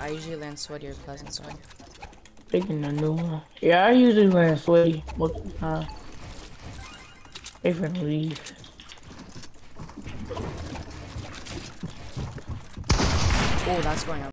I usually land sweaty or pleasant sword. Picking a new one. Yeah, I usually land sweaty most of the time. They. Oh, that's going up.